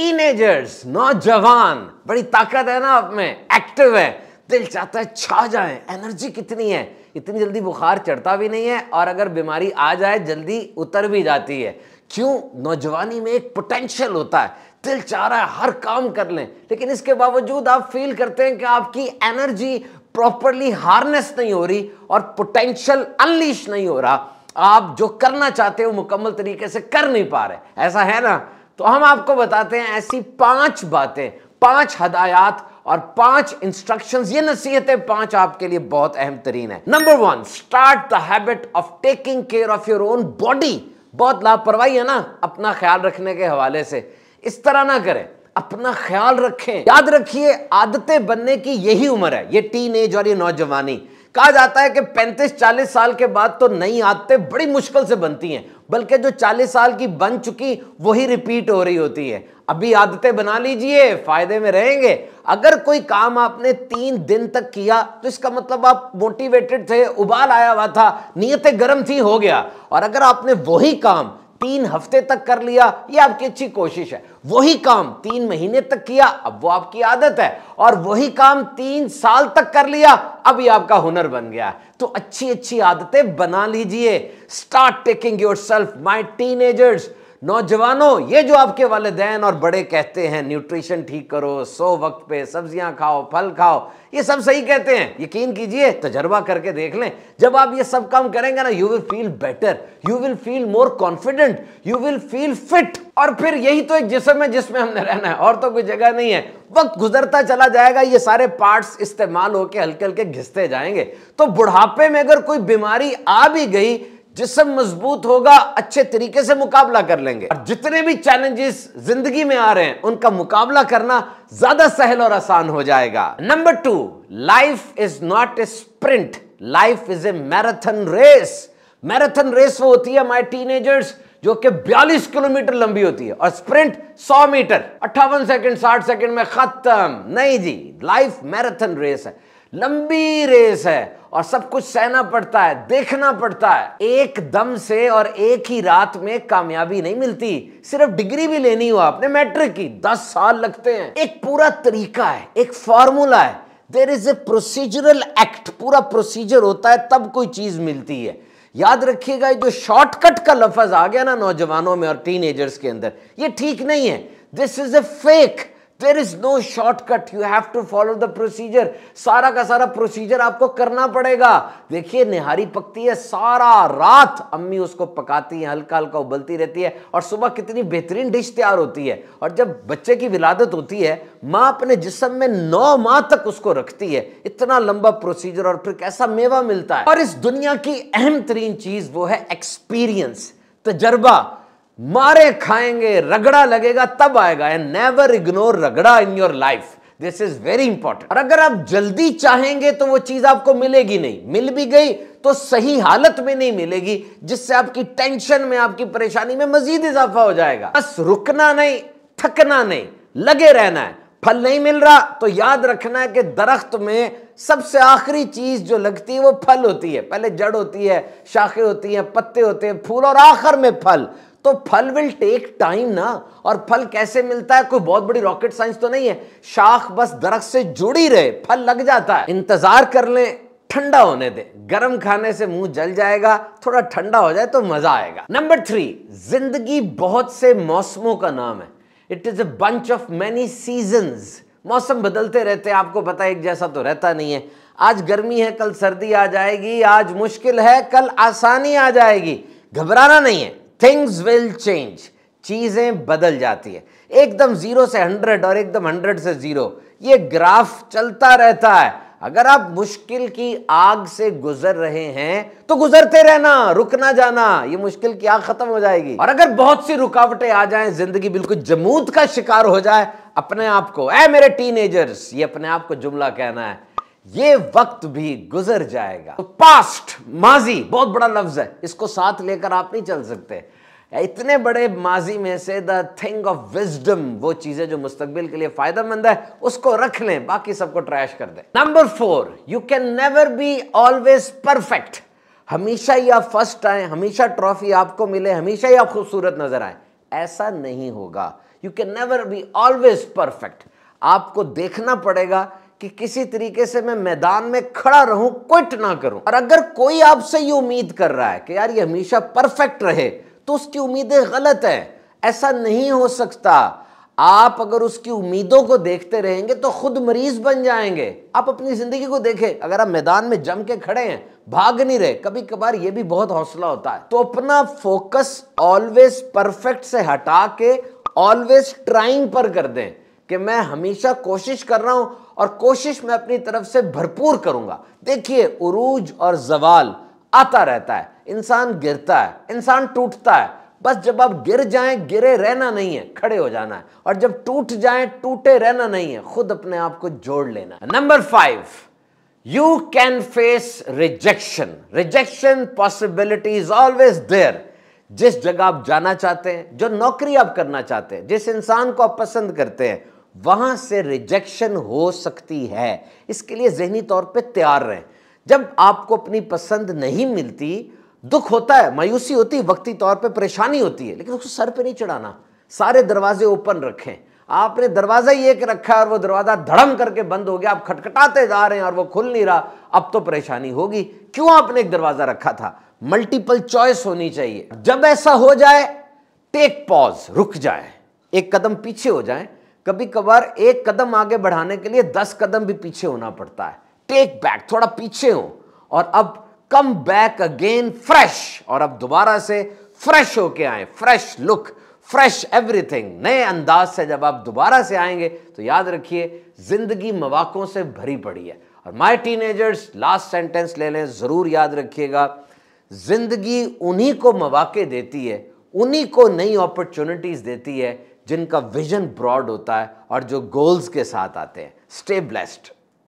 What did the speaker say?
Teenagers नौजवान बड़ी ताकत है ना आप में एक्टिव है। दिल चाहता है छा जाए एनर्जी कितनी है? इतनी जल्दी बुखार चढ़ता भी नहीं है और अगर बीमारी आ जाए, जल्दी उतर भी जाती है। क्यों? नौजवानी में एक पोटेंशियल होता है। दिल चाह रहा है हर काम कर लें, लेकिन इसके बावजूद आप फील करते हैं कि आपकी एनर्जी प्रॉपरली हार्नेस नहीं हो रही और पोटेंशियल अनलीश नहीं हो रहा। आप जो करना चाहते हो मुकम्मल तरीके से कर नहीं पा रहे। ऐसा है ना? तो हम आपको बताते हैं ऐसी पाँच बातें, पाँच हदायत और पाँच इंस्ट्रक्शंस ये नसीहतें पाँच आपके लिए बहुत अहम तरीन है। Number one start the habit of taking care of your own body बहुत लापरवाही है ना अपना ख्याल रखने के हवाले से। इस तरह ना करें, अपना ख्याल रखें। याद रखिए, आदतें बनने की यही उम्र है। ये टीन एज और ये नौजवानी। कहा जाता है कि 35-40 साल के बाद तो नई आदतें बड़ी मुश्किल से बनती हैं, बल्कि जो 40 साल की बन चुकी, वही रिपीट हो रही होती है। अभी आदतें बना लीजिए, फ़ायदे में रहेंगे। अगर कोई काम आपने तीन दिन तक किया तो इसका मतलब आप मोटिवेटेड थे, उबाल आया हुआ था, नीयतें गर्म थी, हो गया। और अगर आपने वही काम तीन हफ़्ते तक कर लिया, ये आपकी अच्छी कोशिश है। वही काम तीन महीने तक किया, अब वो आपकी आदत है। और वही काम तीन साल तक कर लिया, अब ये आपका हुनर बन गया तो अच्छी अच्छी आदतें बना लीजिए। Start taking yourself my teen नौजवानों, ये जो आपके वालदेन और बड़े कहते हैं न्यूट्रिशन ठीक करो, सो वक्त पे सब्ज़ियाँ खाओ, फल खाओ, ये सब सही कहते हैं। यकीन कीजिए, तजर्बा करके देख लें, जब आप ये सब काम करेंगे ना you will feel better you will feel more confident you will feel fit और फिर यही तो एक जिसम है जिसमें हमने रहना है, और तो कोई जगह नहीं है। वक्त गुजरता चला जाएगा, ये सारे पार्ट्स इस्तेमाल होके हल्के हल्के घिसते जाएँगे। तो बुढ़ापे में अगर कोई बीमारी आ भी गई जिसम मज़बूत होगा, अच्छे तरीके से मुकाबला कर लेंगे। और जितने भी चैलेंजेस ज़िंदगी में आ रहे हैं, उनका मुकाबला करना ज़्यादा सहल और आसान हो जाएगा। Number two life is not a sprint life is a marathon race marathon race वो होती है माई टीनेजर्स जो कि 42 किलोमीटर लंबी होती है। और स्प्रिंट 100 मीटर। अट्ठावन सेकंड 60 सेकंड में खत्म। नहीं जी लाइफ मैराथन रेस है। लंबी रेस है और सब कुछ सहना पड़ता है, देखना पड़ता है। एक दम से और एक ही रात में कामयाबी नहीं मिलती। सिर्फ़ डिग्री भी लेनी हो आपने, मैट्रिक की। दस साल लगते हैं। एक पूरा तरीका है, एक फॉर्मूला है। There is a procedural act पूरा प्रोसीजर होता है, तब कोई चीज़ मिलती है। याद रखिएगा जो शॉर्टकट का लफज आ गया ना नौजवानों में और टीन के अंदर, ये ठीक नहीं है। This is a fake there is no shortcut you have to follow the procedure सारा का सारा प्रोसीजर आपको करना पड़ेगा। देखिए, निहारी पकती है सारा रात। अम्मी उसको पकाती है हल्का हल्का उबलती रहती है और सुबह कितनी बेहतरीन डिश तैयार होती है। और जब बच्चे की विलादत होती है, माँ अपने जिसम में नौ माह तक उसको रखती है। इतना लंबा प्रोसीजर और फिर कैसा मेवा मिलता है। और इस दुनिया की अहम तरीन चीज़ वो है एक्सपीरियंस तजर्बा। मारे खाएँगे, रगड़ा लगेगा, तब आएगा। एंड नेवर इग्नोर रगड़ा in your life this is very important और अगर आप जल्दी चाहेंगे तो वो चीज़ आपको मिलेगी नहीं। मिल भी गई तो सही हालत में नहीं मिलेगी, जिससे आपकी टेंशन में, आपकी परेशानी में मजीद इजाफा हो जाएगा। बस रुकना नहीं, थकना नहीं, लगे रहना है। फल नहीं मिल रहा तो याद रखना है कि दरख्त में सबसे आखिरी चीज़ जो लगती है, वो फल होती है। पहले जड़ होती है, शाखें होती हैं, पत्ते होते हैं, फूल, और आखिर में फल। तो फल विल टेक टाइम ना। और फल कैसे मिलता है? कोई बहुत बड़ी रॉकेट साइंस तो नहीं है। शाख बस दरख्त से जुड़ी रहे, फल लग जाता है। इंतज़ार कर लें, ठंडा होने दे। गर्म खाने से मुँह जल जाएगा, थोड़ा ठंडा हो जाए तो मज़ा आएगा। नंबर थ्री ज़िंदगी बहुत से मौसमों का नाम है। It is a bunch of many season मौसम बदलते रहते हैं, आपको पता है, एक जैसा तो रहता नहीं है। आज गर्मी है, कल सर्दी आ जाएगी। आज मुश्किल है, कल आसानी आ जाएगी। घबराना नहीं है। थिंग्स विल चेंज चीज़ें बदल जाती है। एकदम ज़ीरो से हंड्रेड और एकदम हंड्रेड से ज़ीरो ये ग्राफ चलता रहता है। अगर आप मुश्किल की आग से गुजर रहे हैं तो गुजरते रहना रुकना जाना, ये मुश्किल की आग खत्म हो जाएगी। और अगर बहुत सी रुकावटें आ जाएँ, ज़िंदगी बिल्कुल जमूत का शिकार हो जाए, अपने आप को, ऐ मेरे टीनेजर्स ये अपने आप को जुमला कहना है। ये वक्त भी गुजर जाएगा। तो पास्ट माजी, बहुत बड़ा लफ्ज है। इसको साथ लेकर आप नहीं चल सकते। इतने बड़े माजी में से द थिंग ऑफ़ विजडम वो चीज़ें जो मुस्तकबिल के लिए फ़ायदेमंद है, उसको रख लें, बाकी सबको ट्रैश कर दें। Number four you can never be always perfect हमेशा ही आप फ़र्स्ट आए, हमेशा ट्रॉफी आपको मिले, हमेशा ही आप खूबसूरत नज़र आए। ऐसा नहीं होगा। You can never be always perfect आपको देखना पड़ेगा कि किसी तरीके से मैं मैदान में खड़ा रहूँ, क्विट ना करूँ। और अगर कोई आपसे ये उम्मीद कर रहा है कि यार ये हमेशा परफेक्ट रहे तो उसकी उम्मीदें गलत है। ऐसा नहीं हो सकता। आप अगर उसकी उम्मीदों को देखते रहेंगे तो खुद मरीज़ बन जाएँगे। आप अपनी ज़िंदगी को देखें। अगर आप मैदान में जम के खड़े हैं, भाग नहीं रहे कभी कभार ये भी बहुत हौसला होता है। तो अपना फोकस ऑलवेज परफेक्ट से हटा के, ऑलवेज ट्राइंग पर कर दें। कि मैं हमेशा कोशिश कर रहा हूँ और कोशिश मैं अपनी तरफ़ से भरपूर करूँगा। देखिए, उरूज और जवाल आता रहता है। इंसान गिरता है, इंसान टूटता है। बस जब आप गिर जाएँ, गिरे रहना नहीं है, खड़े हो जाना है। और जब टूट जाएँ, टूटे रहना नहीं है, खुद अपने आप को जोड़ लेना है। Number five you can face rejection rejection possibility is always there जिस जगह आप जाना चाहते हैं, जो नौकरी आप करना चाहते हैं, जिस इंसान को आप पसंद करते हैं वहाँ से रिजेक्शन हो सकती है। इसके लिए जहनी तौर पे तैयार रहें। जब आपको अपनी पसंद नहीं मिलती, दुख होता है, मायूसी होती है, वक्ती तौर पे परेशानी होती है, लेकिन उसको सर पे नहीं चढ़ाना। सारे दरवाजे ओपन रखें। आपने दरवाज़ा ही एक रखा और वो दरवाज़ा धड़म करके बंद हो गया, आप खटखटाते जा रहे हैं और वो खुल नहीं रहा, अब तो परेशानी होगी। क्यों आपने एक दरवाज़ा रखा था? मल्टीपल चॉइस होनी चाहिए। जब ऐसा हो जाए टेक पॉज रुक जाए। एक कदम पीछे हो जाए कभी कभार एक कदम आगे बढ़ाने के लिए दस कदम भी पीछे होना पड़ता है। टेक बैक थोड़ा पीछे हो। और अब कम बैक अगेन फ्रेश और अब दोबारा से फ्रेश होके आए। फ्रेश लुक फ्रेश एवरीथिंग नए अंदाज से जब आप दोबारा से आएँगे तो याद रखिए, ज़िंदगी मवाकों से भरी पड़ी है। और माय टीनेजर्स लास्ट सेंटेंस ले लें, ज़रूर याद रखिएगा। ज़िंदगी उन्हीं को मवाके देती है, उन्हीं को नई अपॉर्चुनिटीज़ देती है जिनका विजन ब्रॉड होता है और जो गोल्स के साथ आते हैं स्टे ब्लेस्ड